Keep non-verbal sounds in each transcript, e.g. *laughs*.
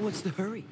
What's the hurry?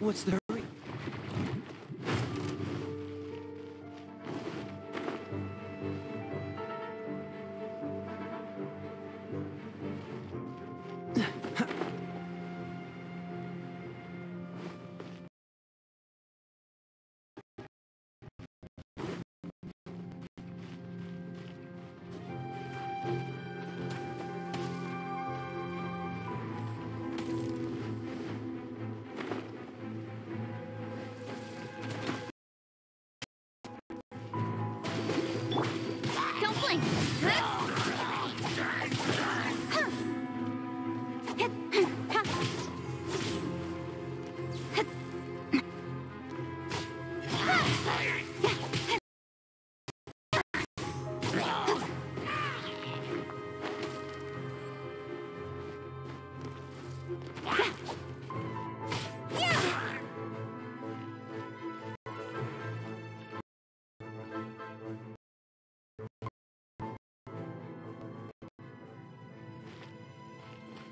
What's the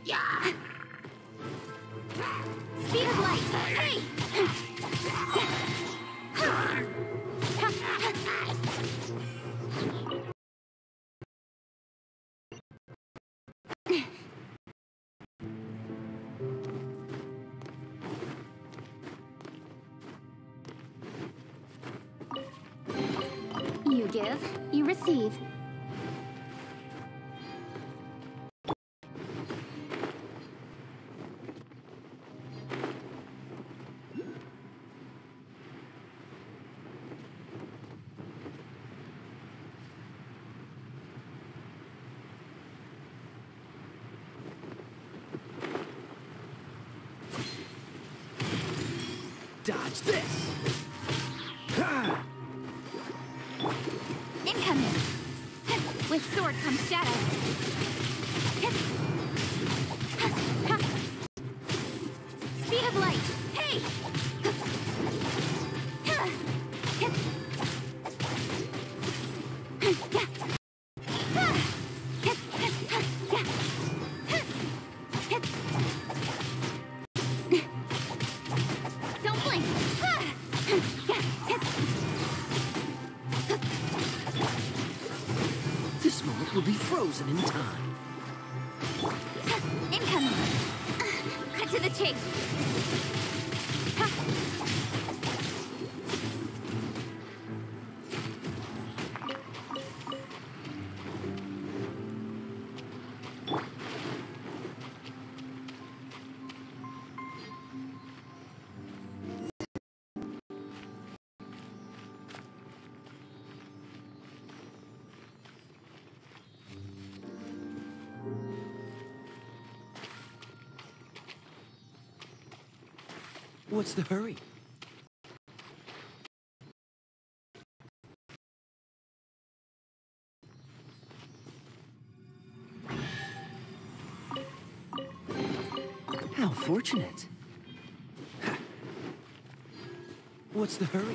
Speed of light. Hey! You give, you receive. Sword comes shadow. What's the hurry? How fortunate. What's the hurry?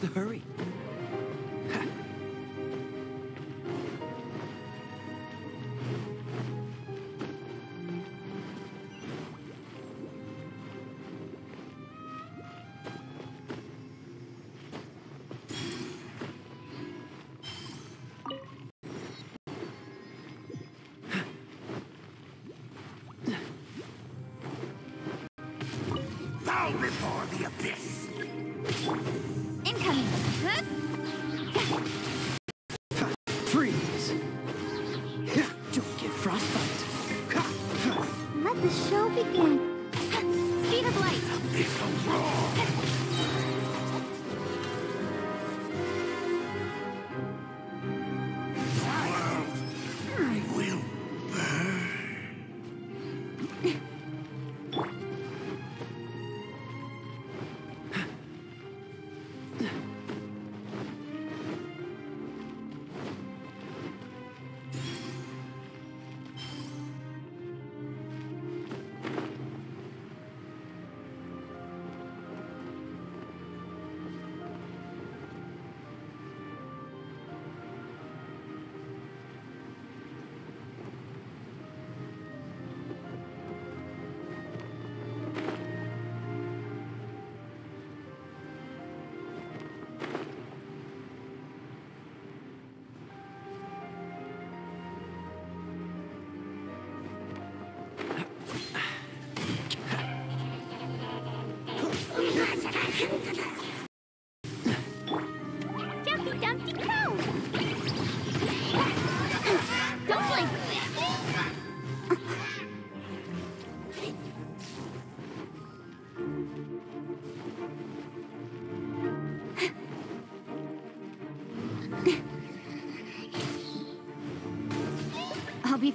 What's the hurry? I'll report.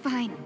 fine.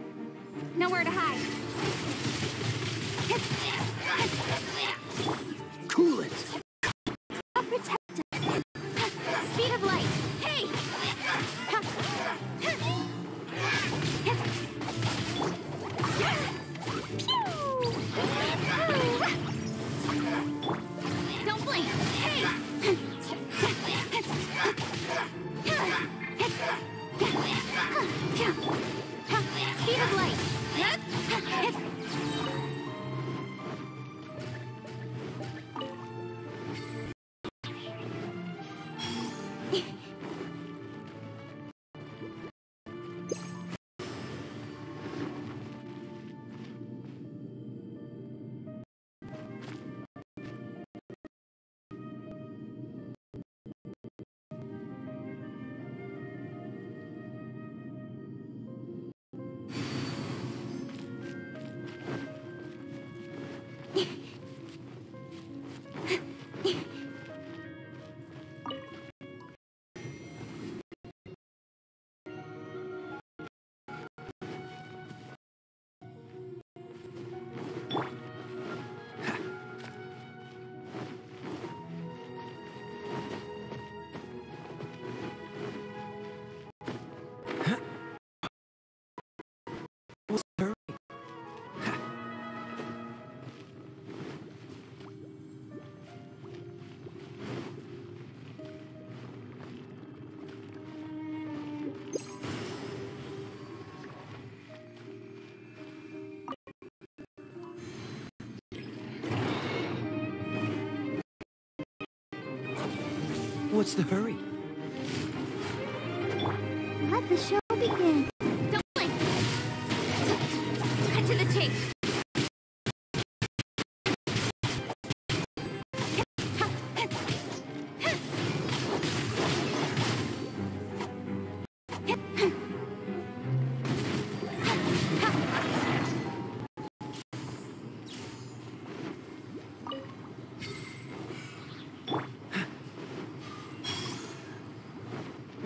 What's the hurry?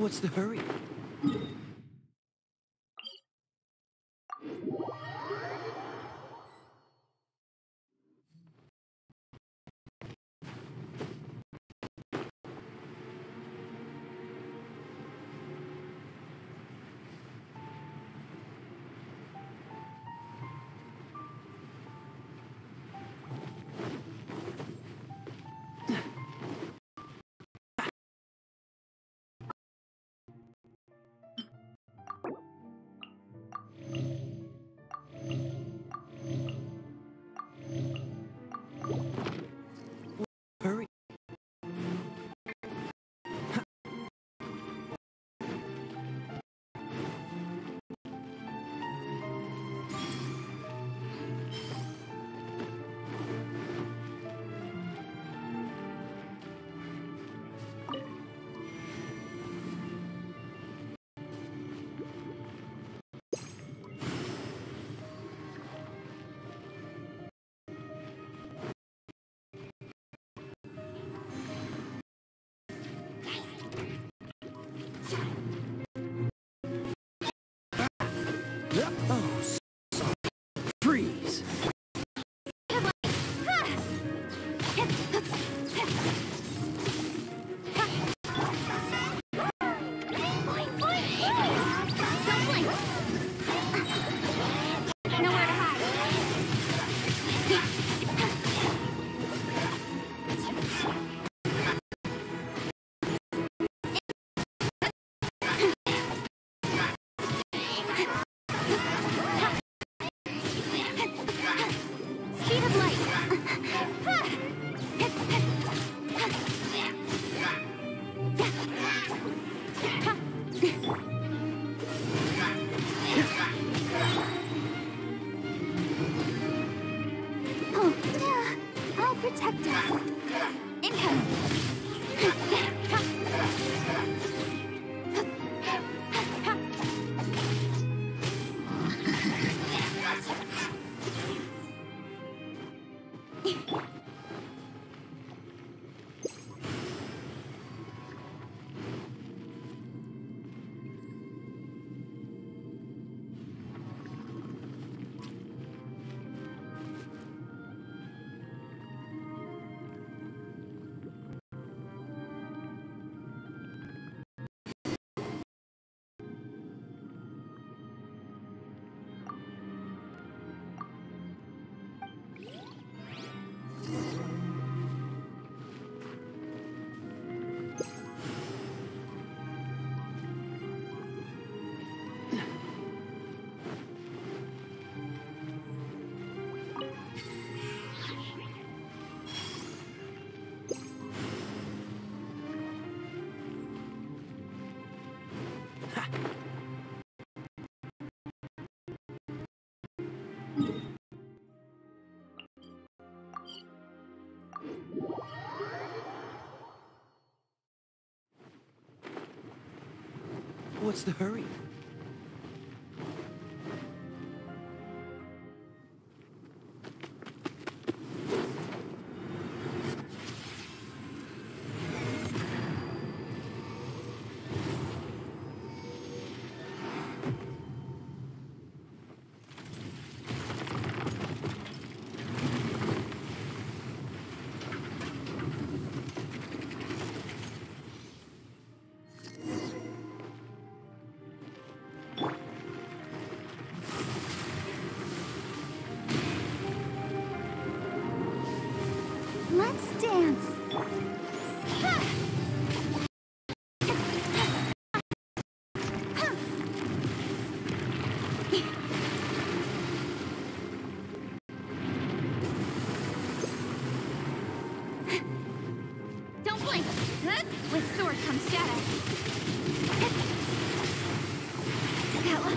What's the hurry? Yep. Oh. What's the hurry?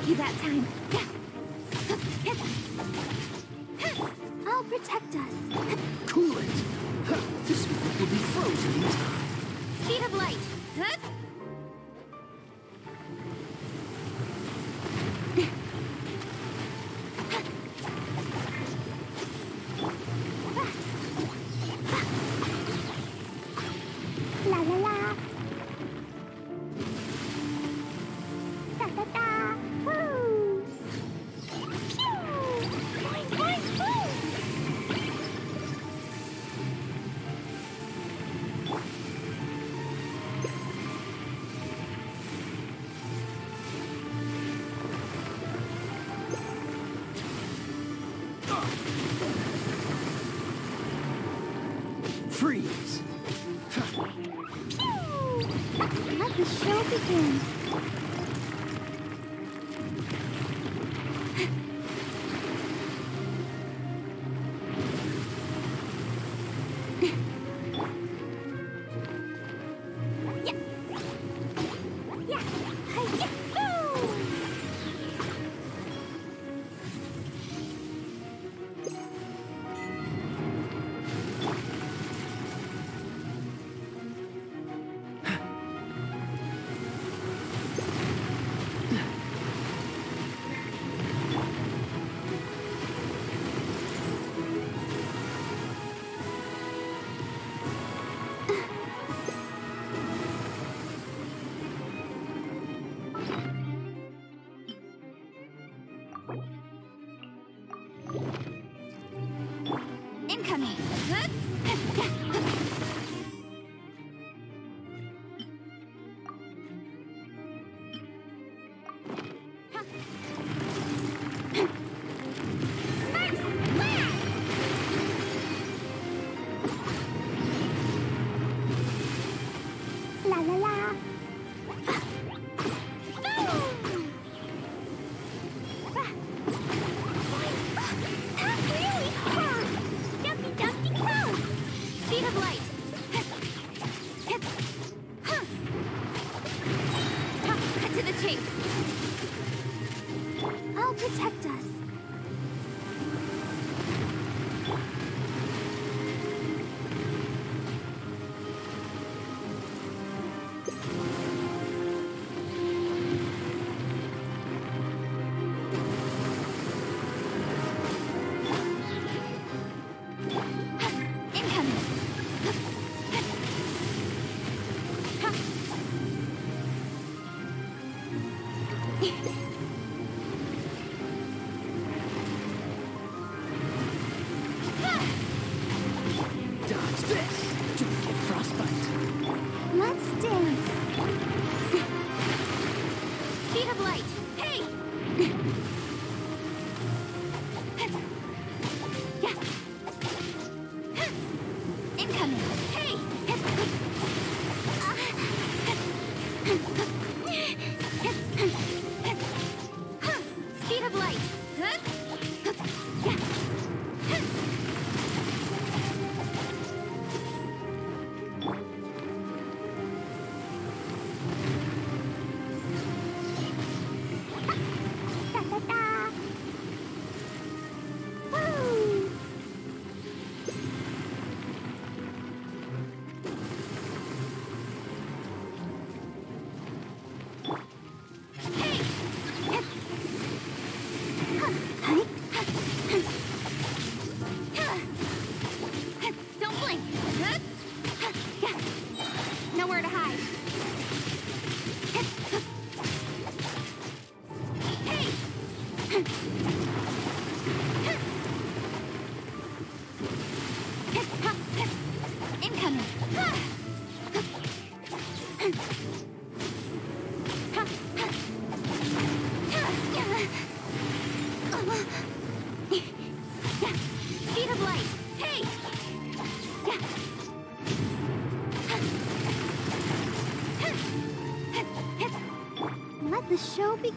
you that time.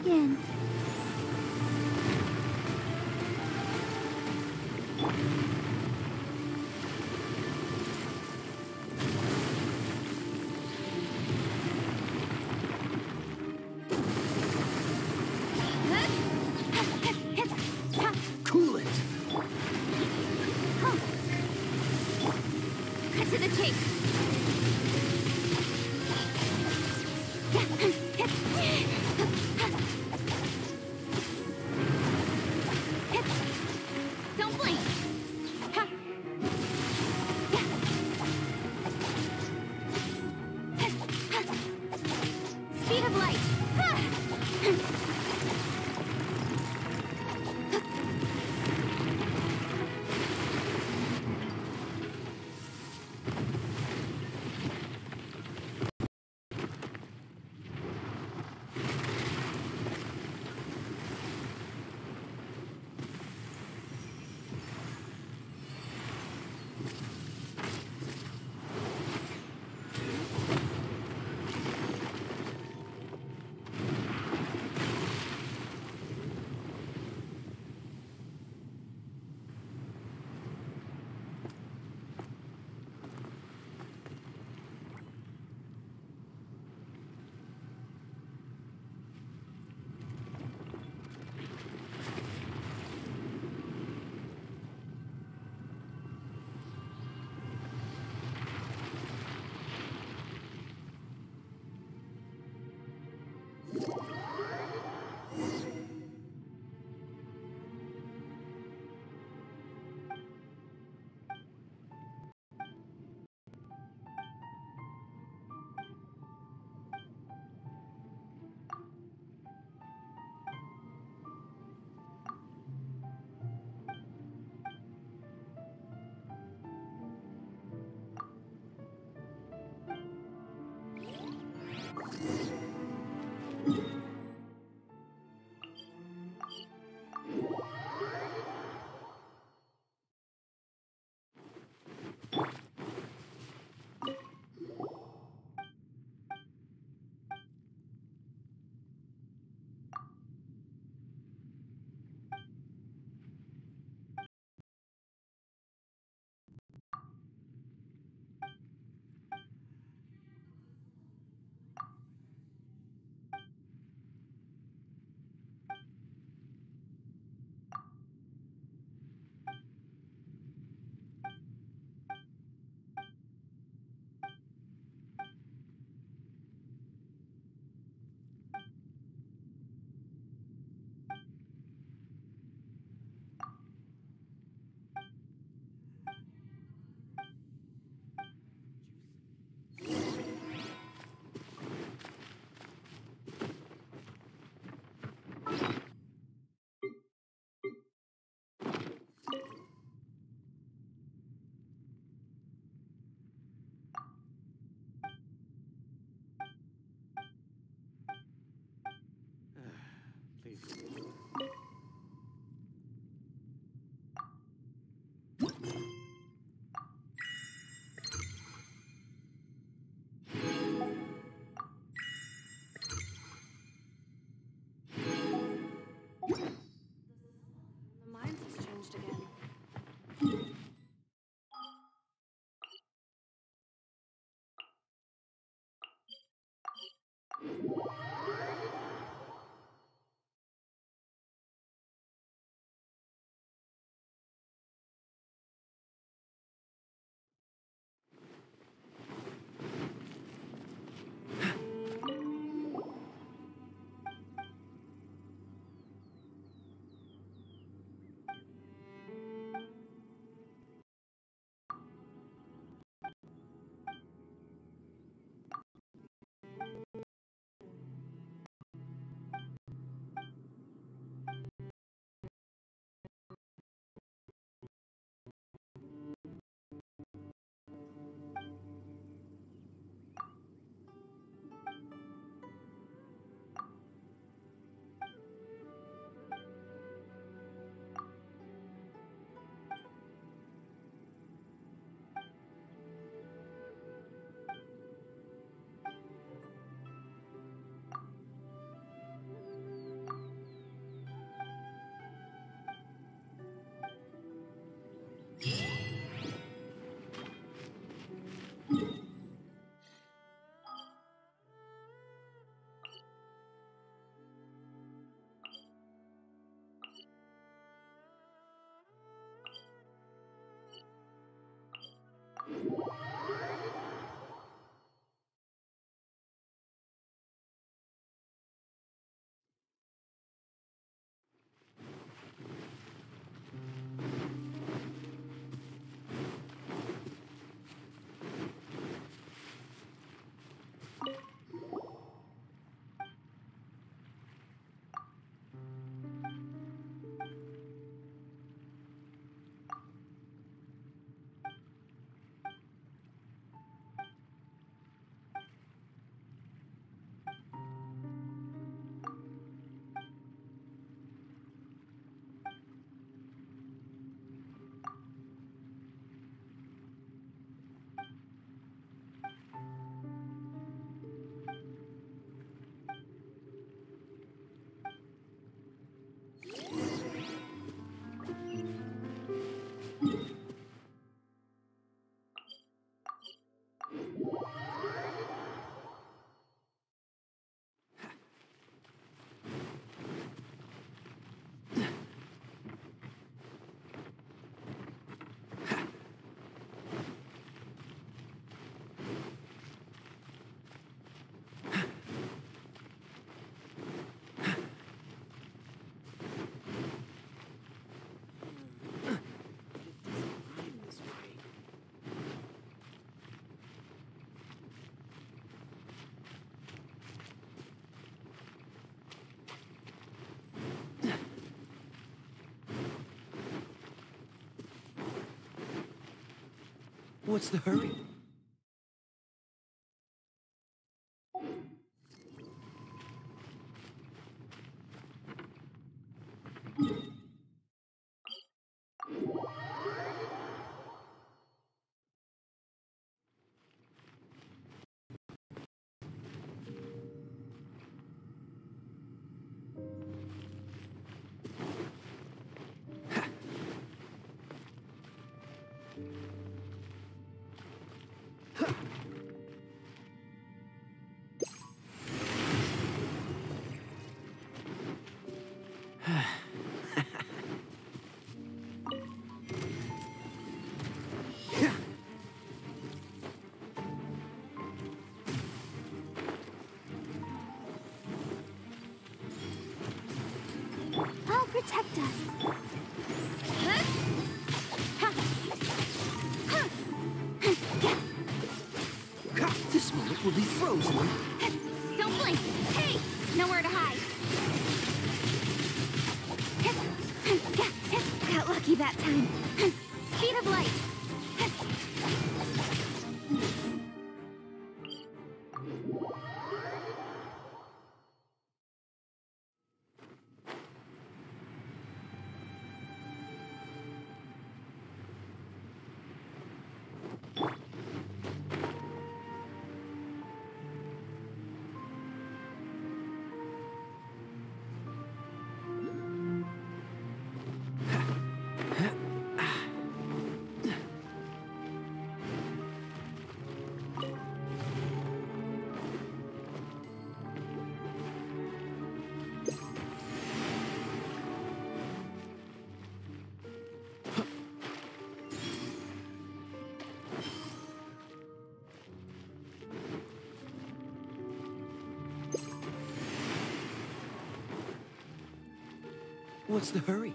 Show What's the hurry? Frozen. Don't blink. Hey, nowhere to hide. Got lucky that time. Speed of light. What's the hurry?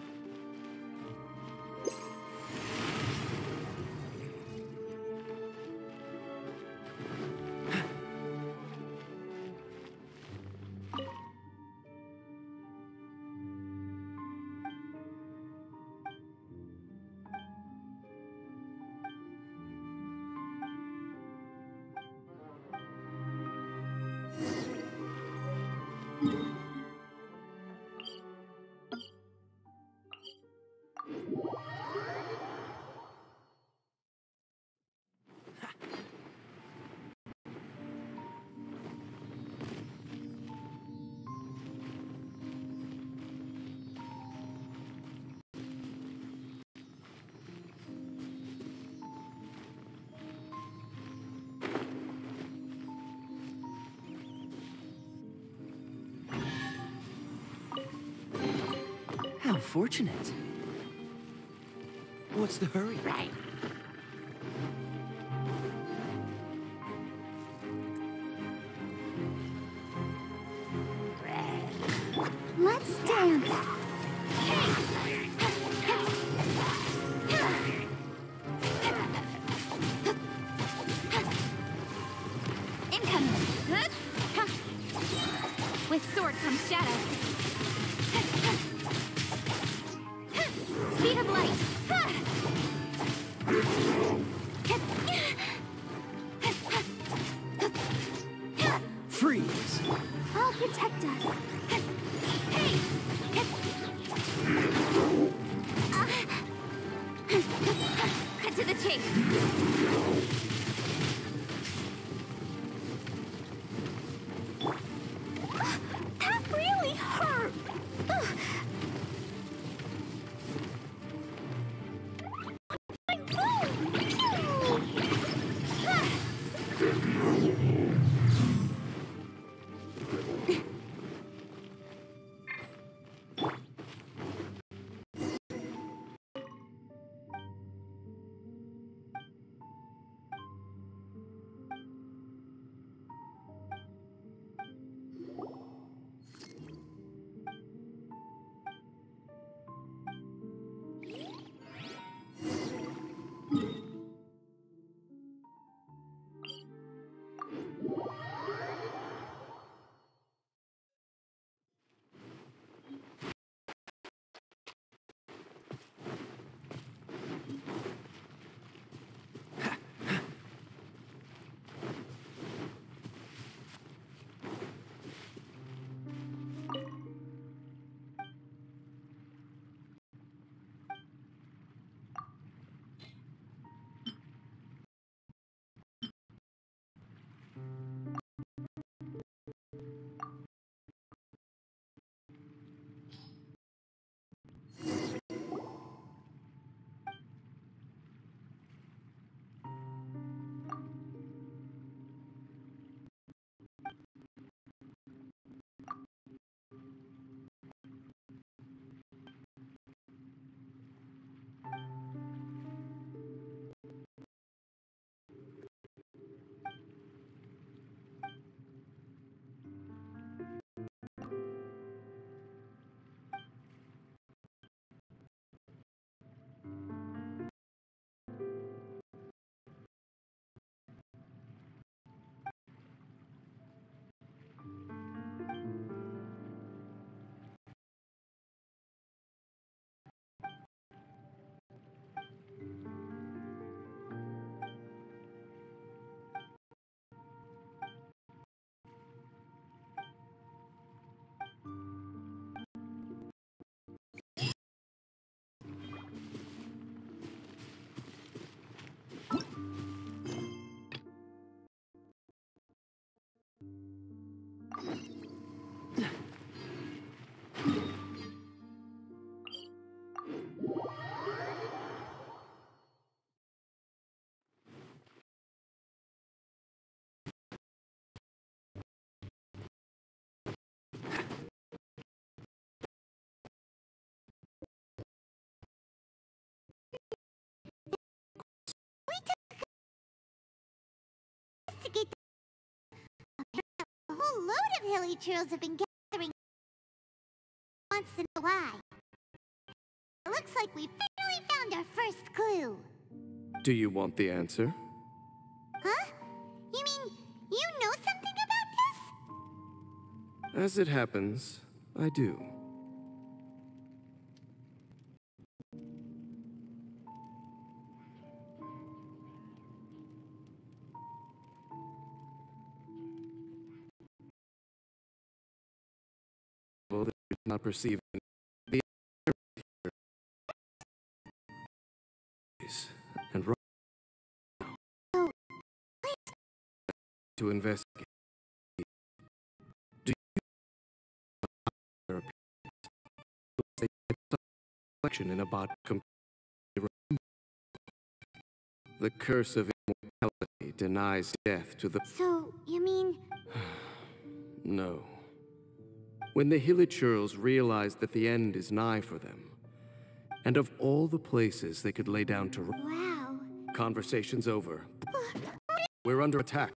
How fortunate. What's the hurry? Right. Let's dance. Incoming. With sword comes shadow. Whole load of Hilichurls have been gathering wants to know why. It looks like we finally found our first clue. Do you want the answer? Huh? You mean you know something about this? As it happens, I do. Not perceive the and right to investigate. Do you their appearance? They reflection in. The curse of immortality denies death to the So, you mean... *sighs* no. When the Hilichurls realized that the end is nigh for them, and of all the places they could lay down to Wow. conversation's over. We're under attack.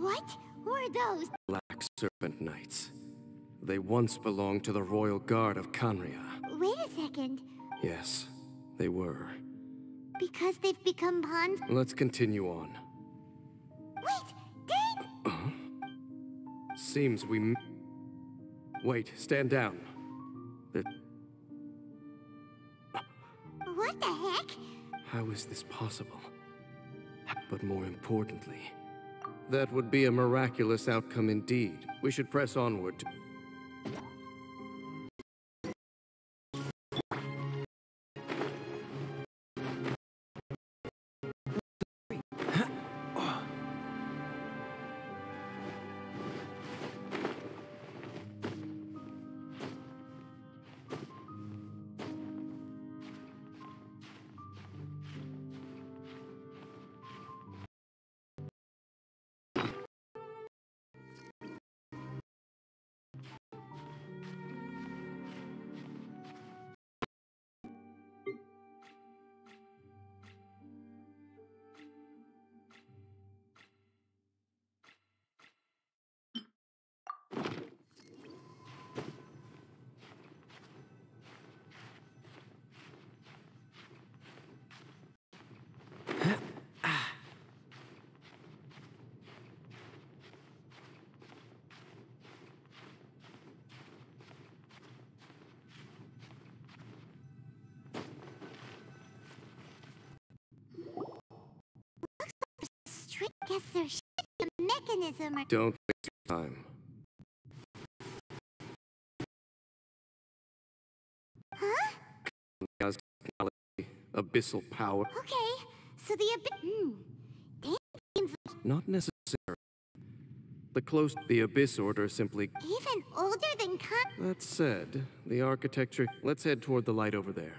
What were those? Black Serpent Knights. They once belonged to the Royal Guard of Khaenri'ah. Wait a second. Yes, they were. Because they've become pawns. Let's continue on. Wait, did uh-huh. Seems we. Wait, stand down. The- what the heck? How is this possible? But more importantly, that would be a miraculous outcome indeed. We should press onward guess there's shit in the mechanism or Don't waste your time. Huh? Technology, abyssal power. Okay, so the ab- hmm. Seems Not necessary. The close. The Abyss Order simply. even older than Con- That said, the architecture. Let's head toward the light over there.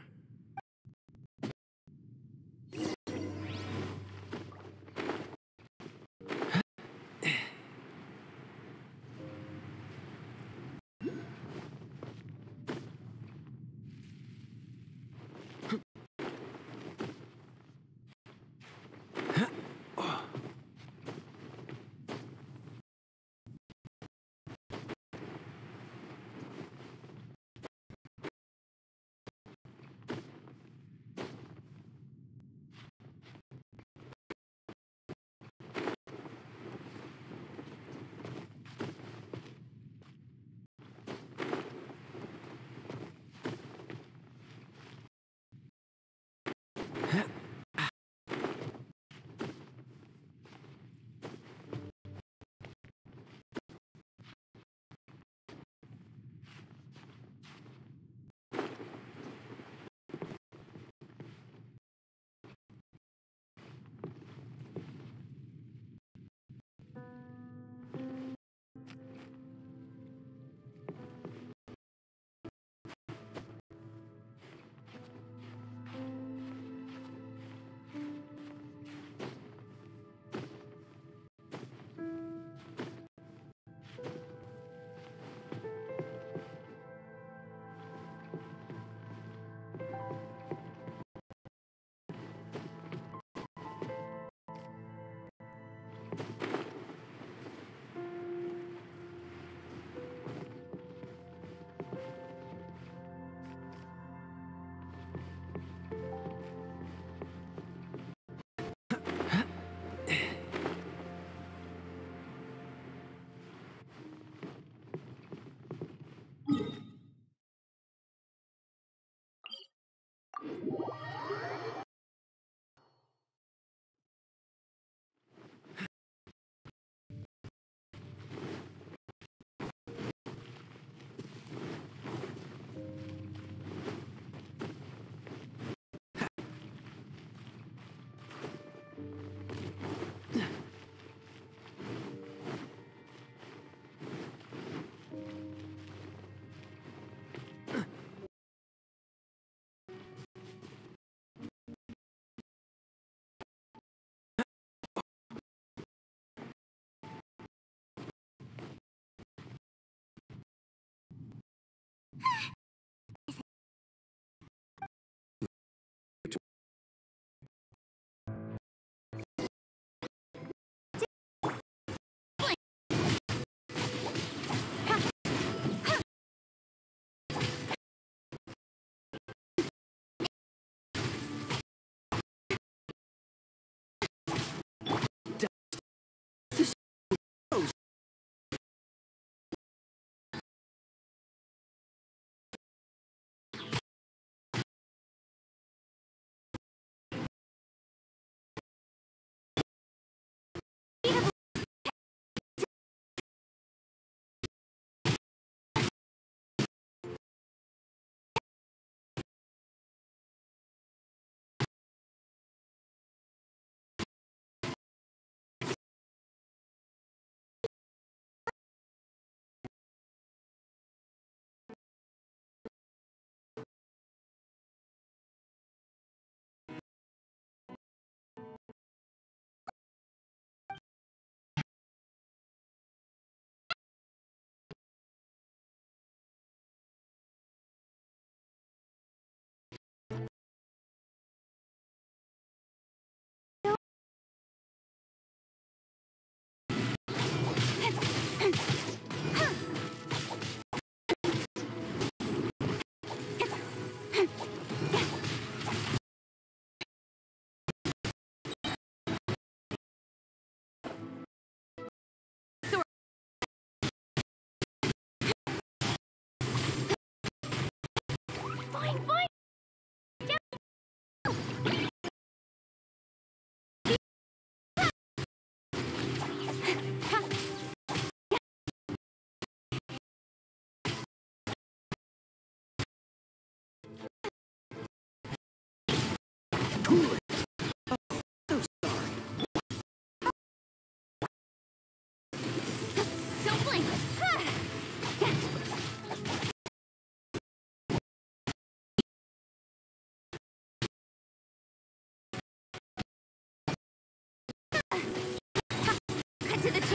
fine, fine.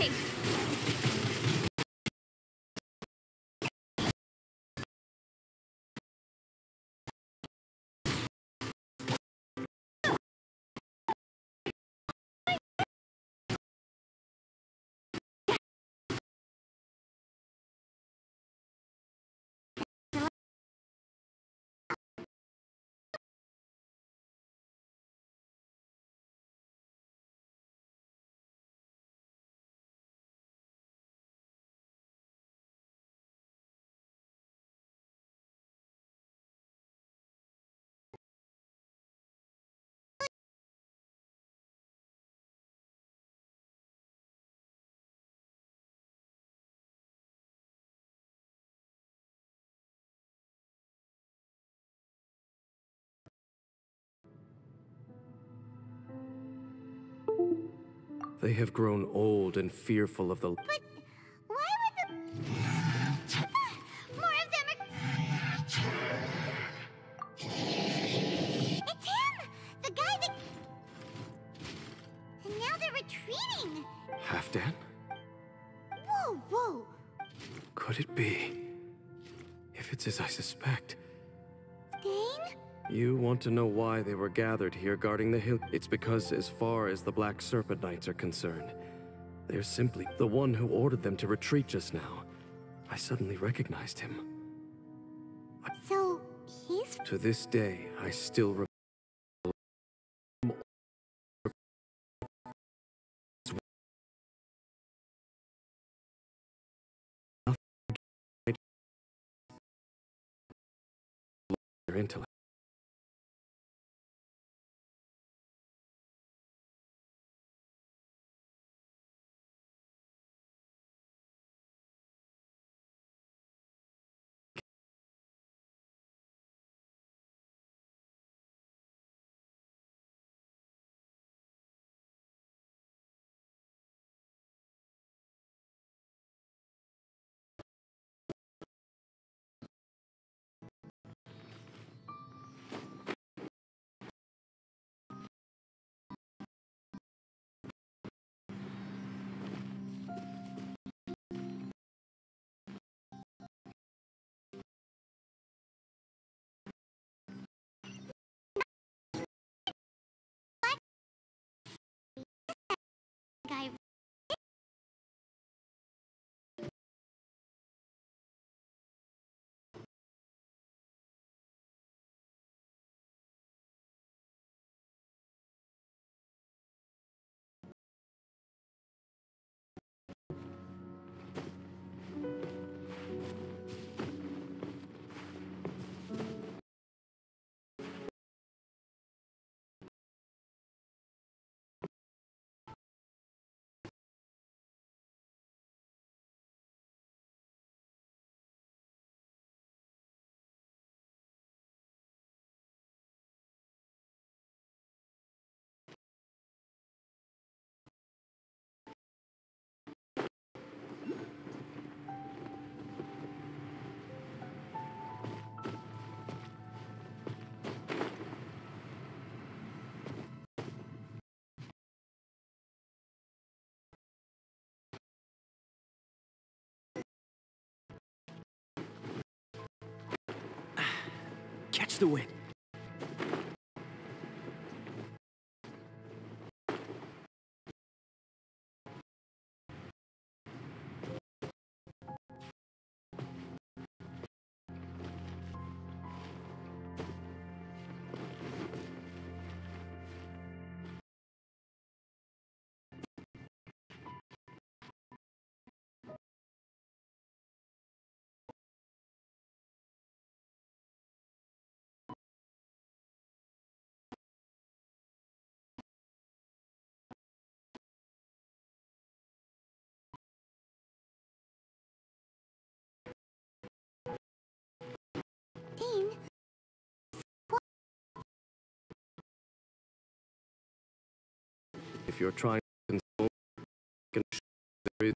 Cut They have grown old and fearful of the. But why would the... *laughs* More of them are... It's him! The guy that... And now they're retreating! Halfdan? Whoa, whoa! Could it be? If it's as I suspect. You want to know why they were gathered here guarding the hill? It's because, as far as the Black Serpent Knights are concerned, they're simply the one who ordered them to retreat just now. I suddenly recognized him. So, he's... To this day, I still guy... Catch the wind. If you're trying to console, there is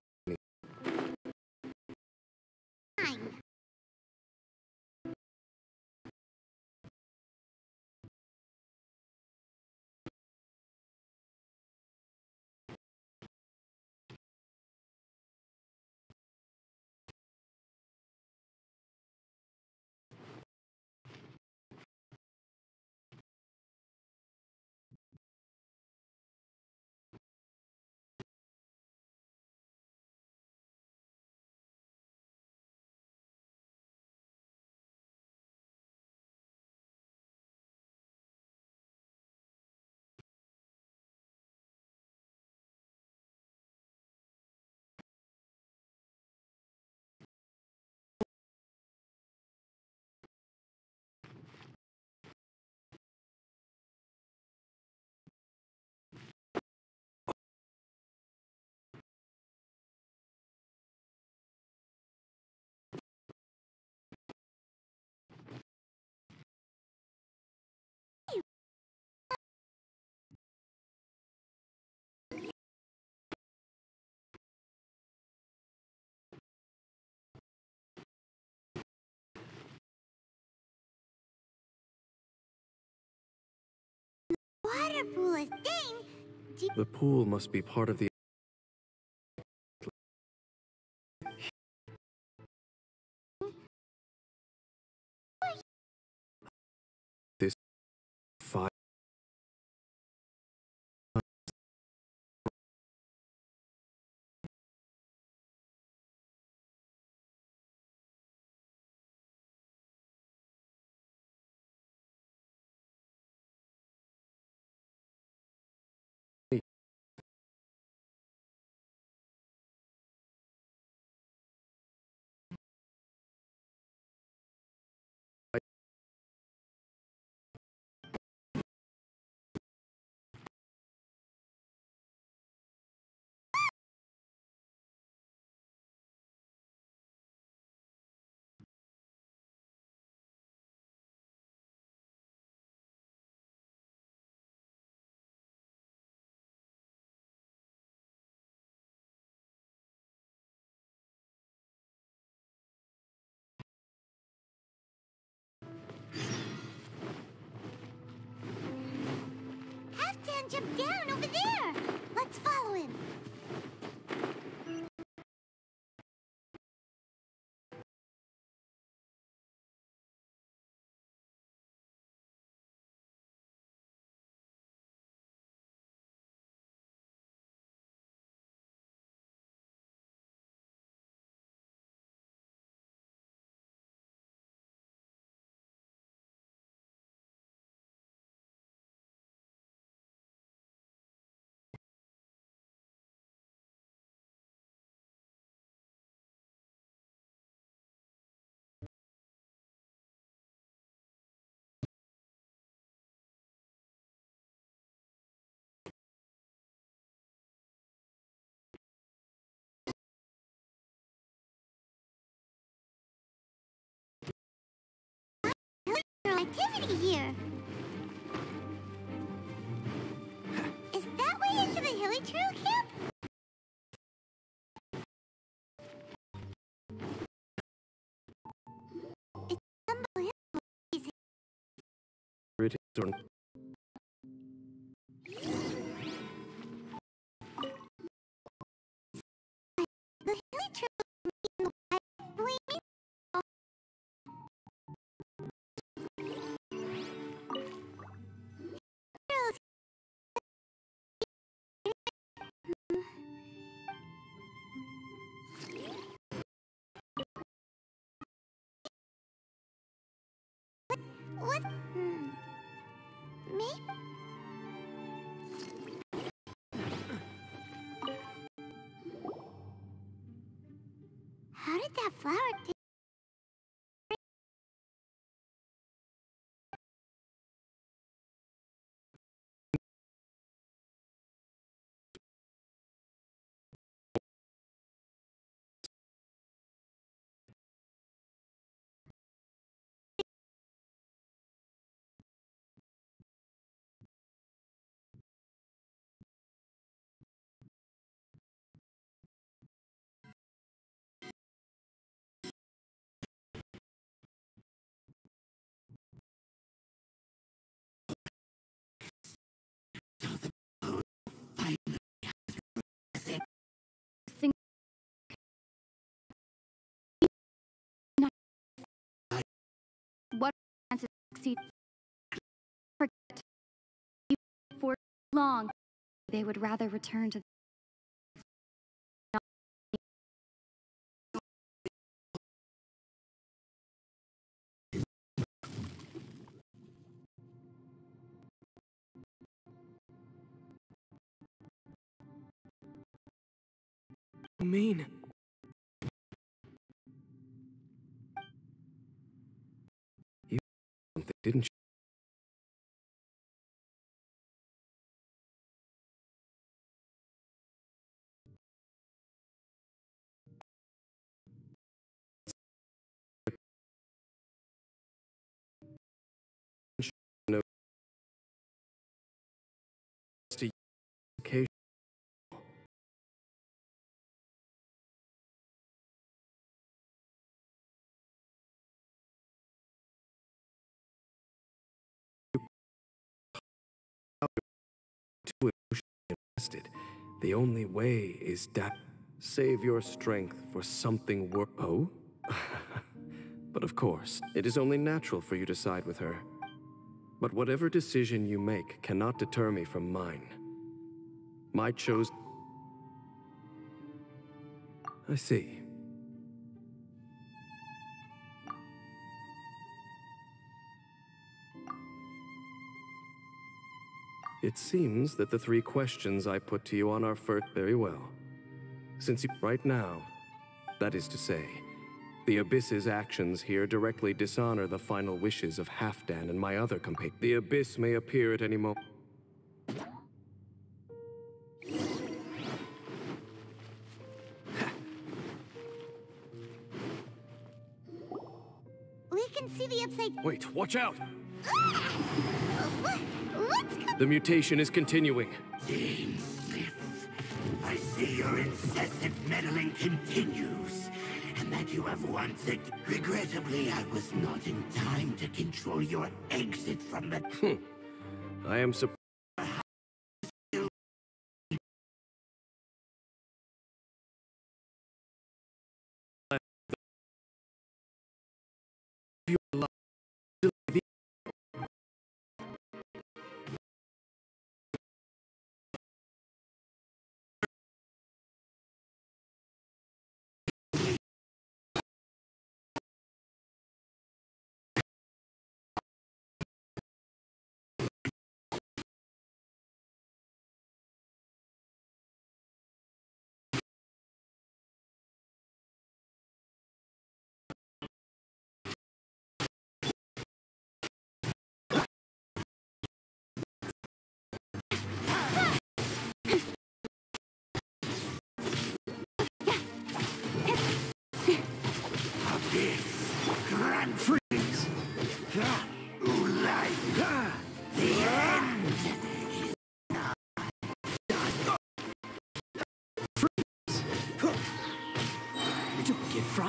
Water pool is dang deep. The pool must be part of the. Halfdan jumped down over there. Let's follow him. Activity here. Is that way into the Hilichurl camp? It's that flower take? chances to succeed. Forget. For long, they would rather return to mean? Something, didn't The only way is that save your strength for something wor- Oh? *laughs* but of course, it is only natural for you to side with her. But whatever decision you make cannot deter me from mine. My chose. I see. It seems that the three questions I put to you on our first very well. Since you right now, that is to say, the Abyss's actions here directly dishonor the final wishes of Halfdan and my other companion. The Abyss may appear at any moment. We can see the upside. Wait, watch out! Ah! What? What's co- The mutation is continuing. Dainsleif, I see your incessant meddling continues, and that you have once again. Regrettably, I was not in time to control your exit from the. Hmm. I am surprised.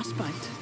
Frostbite.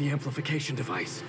the amplification device.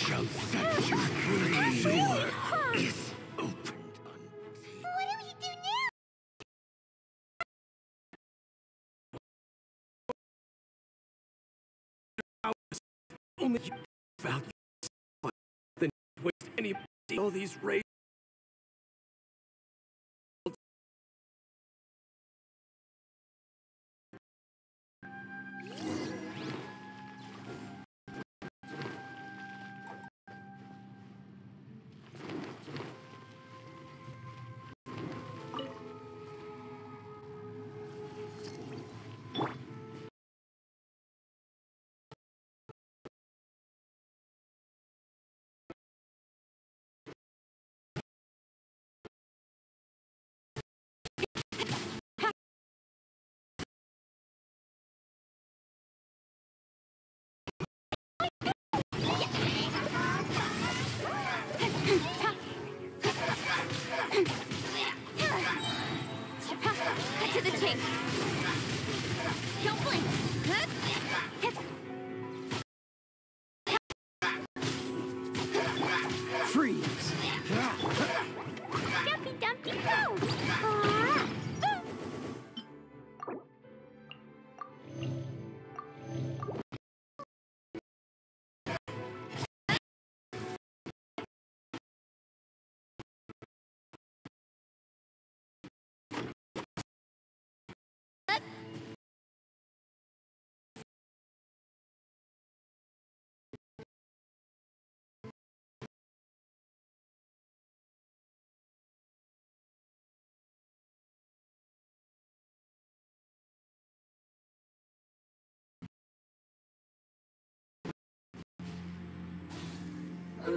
Shall set you free. Door is opened What do we do now? Only you value then waste any all these rays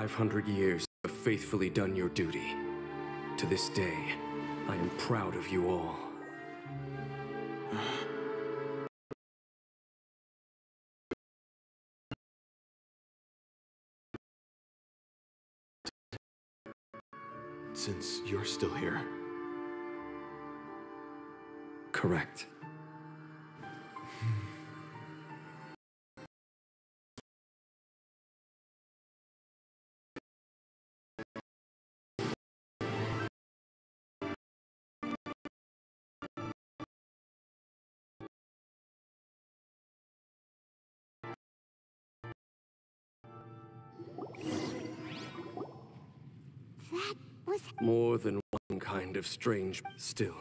500 years have faithfully done your duty. To this day, I am proud of you all. Since you're still here... Correct. That Was More than one kind of strange. Still,